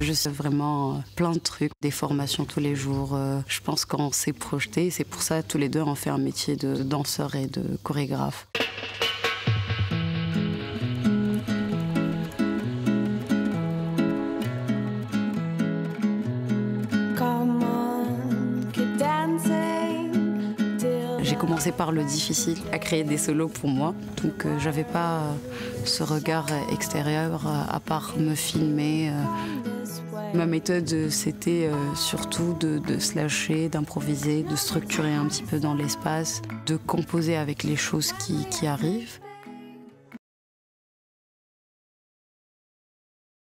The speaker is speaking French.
Je sais vraiment plein de trucs, des formations tous les jours. Je pense qu'on s'est projeté, c'est pour ça tous les deux on fait un métier de danseur et de chorégraphe. J'ai commencé par le difficile, à créer des solos pour moi. Donc euh, j'avais pas euh, ce regard extérieur euh, à part me filmer. Ma méthode, c'était surtout de, se lâcher, d'improviser, de structurer un petit peu dans l'espace, de composer avec les choses qui arrivent.